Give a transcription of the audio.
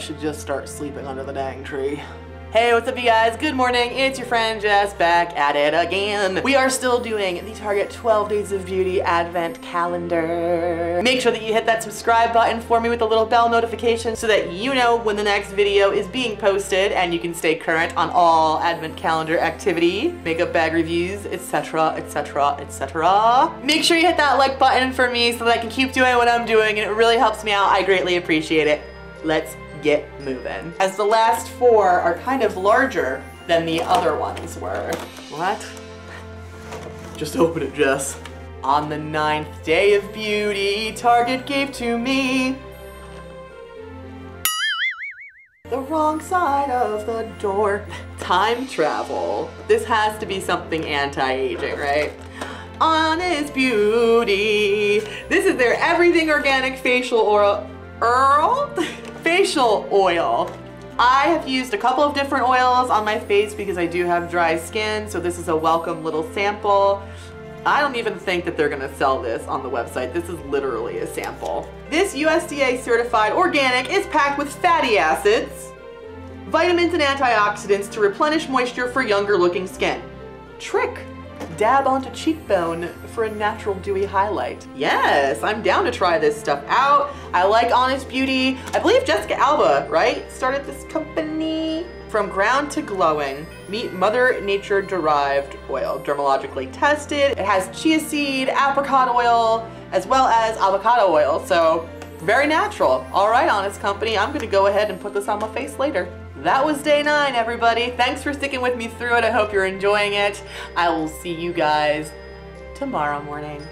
should just start sleeping under the dang tree. Hey, what's up you guys? Good morning. It's your friend Jess back at it again. We are still doing the Target 12 Days of Beauty Advent Calendar. Make sure that you hit that subscribe button for me with the little bell notification so that you know when the next video is being posted and you can stay current on all Advent Calendar activity, makeup bag reviews, etc, etc, etc. Make sure you hit that like button for me so that I can keep doing what I'm doing and it really helps me out. I greatly appreciate it. Let's get moving. As the last four are kind of larger than the other ones were. What? Just open it, Jess. On the ninth day of beauty, Target gave to me the wrong side of the door. Time travel. This has to be something anti-aging, right? Honest Beauty. This is their everything organic facial oil. Earl? facial oil. I have used a couple of different oils on my face because I do have dry skin, so this is a welcome little sample. I don't even think that they're gonna sell this on the website. This is literally a sample. This USDA certified organic is packed with fatty acids, vitamins and antioxidants to replenish moisture for younger looking skin. Trick dab onto cheekbone for a natural dewy highlight. Yes, I'm down to try this stuff out. I like Honest Beauty. I believe Jessica Alba, right, started this company. From ground to glowing, meet Mother Nature derived oil, dermalogically tested. It has chia seed, apricot oil, as well as avocado oil, so very natural. All right, Honest Company, I'm gonna go ahead and put this on my face later. That was day nine, everybody. Thanks for sticking with me through it. I hope you're enjoying it. I will see you guys tomorrow morning.